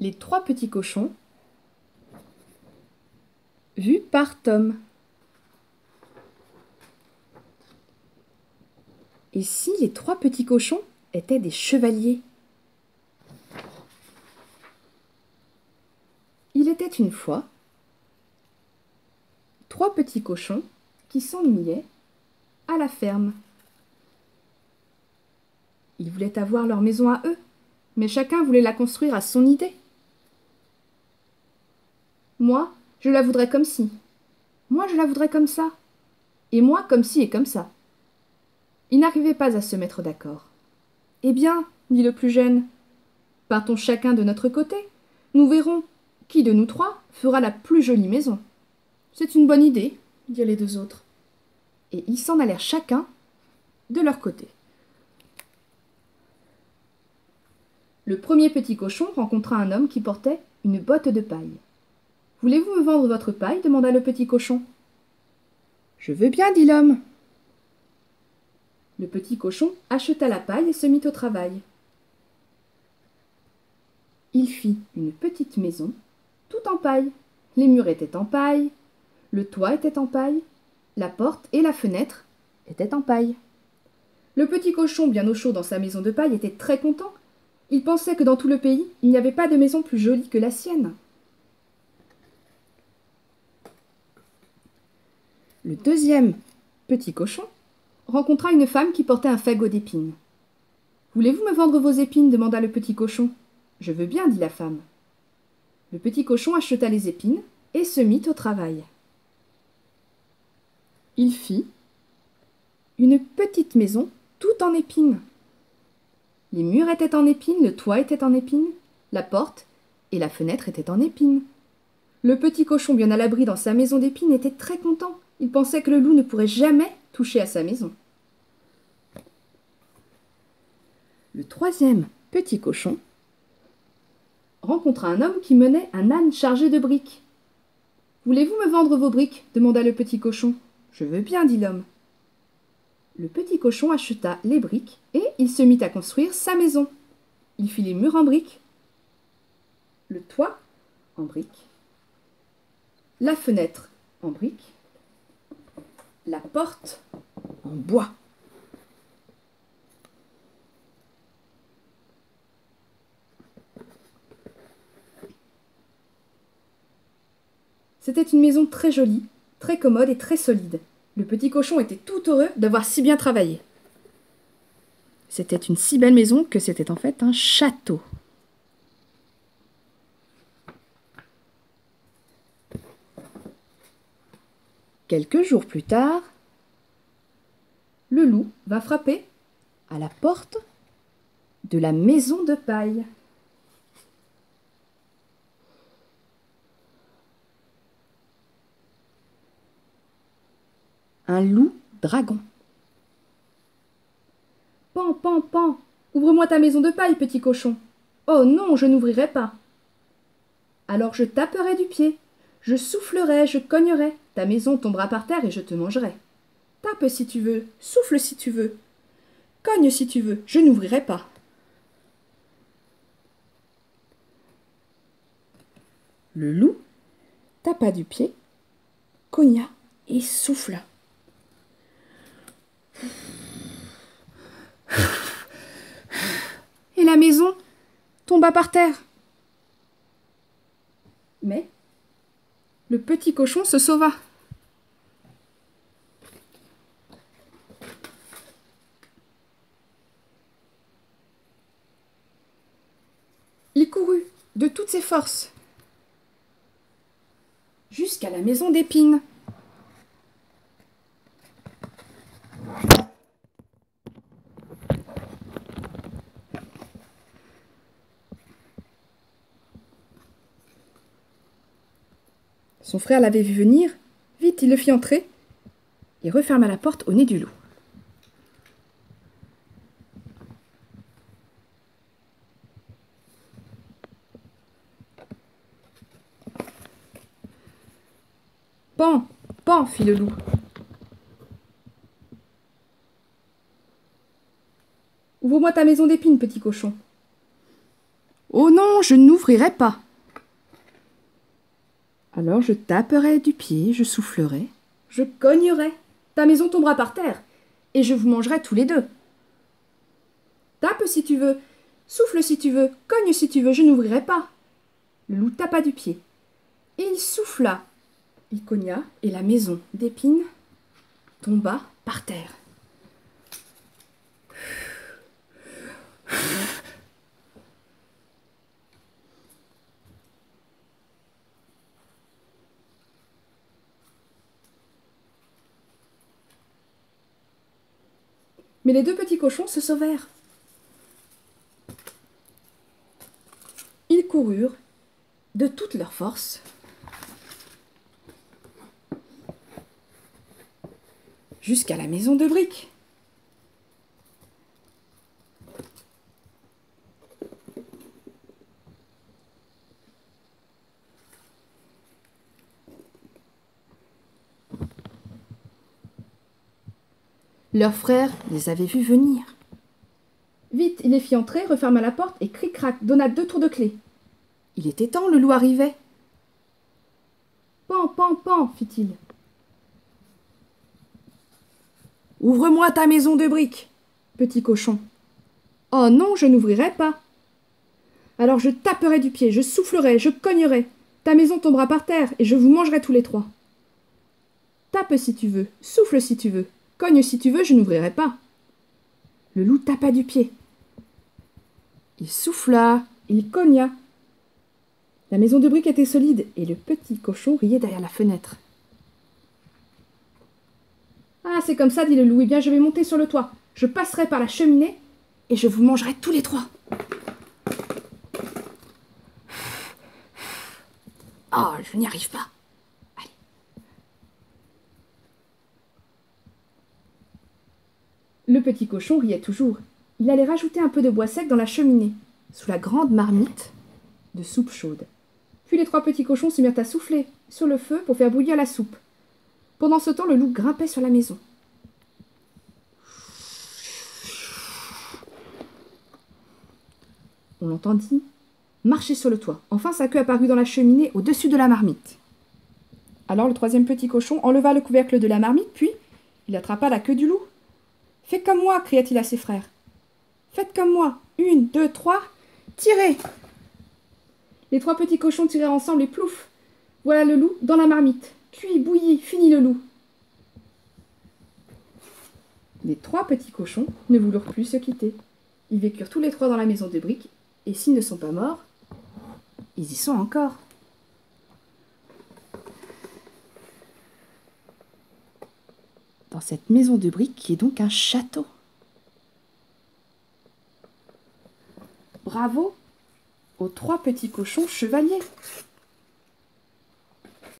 Les trois petits cochons vus par Tom. Et si les trois petits cochons étaient des chevaliers? Il était une fois trois petits cochons qui s'ennuyaient à la ferme. Ils voulaient avoir leur maison à eux, mais chacun voulait la construire à son idée. Moi, je la voudrais comme ci. Moi, je la voudrais comme ça. Et moi, comme ci et comme ça. Ils n'arrivaient pas à se mettre d'accord. Eh bien, dit le plus jeune, partons chacun de notre côté. Nous verrons qui de nous trois fera la plus jolie maison. C'est une bonne idée, dirent les deux autres. Et ils s'en allèrent chacun de leur côté. Le premier petit cochon rencontra un homme qui portait une botte de paille. Voulez-vous me vendre votre paille demanda le petit cochon. Je veux bien, dit l'homme. Le petit cochon acheta la paille et se mit au travail. Il fit une petite maison, tout en paille. Les murs étaient en paille, le toit était en paille, la porte et la fenêtre étaient en paille. Le petit cochon, bien au chaud dans sa maison de paille, était très content. Il pensait que dans tout le pays, il n'y avait pas de maison plus jolie que la sienne. Le deuxième petit cochon rencontra une femme qui portait un fagot d'épines. Voulez-vous me vendre vos épines demanda le petit cochon. Je veux bien, dit la femme. Le petit cochon acheta les épines et se mit au travail. Il fit une petite maison tout en épines. Les murs étaient en épines, le toit était en épines, la porte et la fenêtre étaient en épines. Le petit cochon bien à l'abri dans sa maison d'épines était très content. Il pensait que le loup ne pourrait jamais toucher à sa maison. Le troisième petit cochon rencontra un homme qui menait un âne chargé de briques. Voulez-vous me vendre vos briques? demanda le petit cochon. Je veux bien, dit l'homme. Le petit cochon acheta les briques et il se mit à construire sa maison. Il fit les murs en briques, le toit en briques, la fenêtre en briques, la porte en bois. C'était une maison très jolie, très commode et très solide. Le petit cochon était tout heureux d'avoir si bien travaillé. C'était une si belle maison que c'était en fait un château. Quelques jours plus tard, le loup va frapper à la porte de la maison de paille. Un loup dragon. Pan, pan, pan, ouvre-moi ta maison de paille, petit cochon. Oh non, je n'ouvrirai pas. Alors je taperai du pied, je soufflerai, je cognerai, ta maison tombera par terre et je te mangerai. Tape si tu veux, souffle si tu veux, cogne si tu veux, je n'ouvrirai pas. Le loup tapa du pied, cogna et souffla. Et la maison tomba par terre. Mais le petit cochon se sauva. Il courut de toutes ses forces jusqu'à la maison d'épines. Son frère l'avait vu venir. Vite, il le fit entrer et referma la porte au nez du loup. Pan, pan, fit le loup. Ouvre-moi ta maison d'épines, petit cochon. Oh non, je n'ouvrirai pas. Alors je taperai du pied, je soufflerai, je cognerai. Ta maison tombera par terre, et je vous mangerai tous les deux. Tape si tu veux, souffle si tu veux, cogne si tu veux, je n'ouvrirai pas. Le loup tapa du pied. Il souffla, il cogna, et la maison d'épines tomba par terre. Mais les deux petits cochons se sauvèrent. Ils coururent de toute leur force jusqu'à la maison de briques. Leur frère les avait vus venir. Vite, il les fit entrer, referma la porte et cric-crac donna deux tours de clé. Il était temps, le loup arrivait. Pan, pan, pan, fit-il. Ouvre-moi ta maison de briques, petit cochon. Oh non, je n'ouvrirai pas. Alors je taperai du pied, je soufflerai, je cognerai. Ta maison tombera par terre et je vous mangerai tous les trois. Tape si tu veux, souffle si tu veux, cogne si tu veux, je n'ouvrirai pas. Le loup tapa du pied. Il souffla, il cogna. La maison de briques était solide et le petit cochon riait derrière la fenêtre. Ah, c'est comme ça, dit le loup. Eh bien, je vais monter sur le toit. Je passerai par la cheminée et je vous mangerai tous les trois. Oh, je n'y arrive pas. Petit cochon riait toujours. Il allait rajouter un peu de bois sec dans la cheminée, sous la grande marmite de soupe chaude. Puis les trois petits cochons se mirent à souffler sur le feu pour faire bouillir la soupe. Pendant ce temps, le loup grimpait sur la maison. On l'entendit marcher sur le toit. Enfin, sa queue apparut dans la cheminée au-dessus de la marmite. Alors le troisième petit cochon enleva le couvercle de la marmite, puis il attrapa la queue du loup. Faites comme moi, cria-t-il à ses frères. Faites comme moi. Une, deux, trois. Tirez Les trois petits cochons tirèrent ensemble et plouf Voilà le loup dans la marmite. Cuit, bouilli, fini le loup. Les trois petits cochons ne voulurent plus se quitter. Ils vécurent tous les trois dans la maison de briques, et s'ils ne sont pas morts, ils y sont encore. Dans cette maison de briques qui est donc un château. Bravo aux trois petits cochons chevaliers.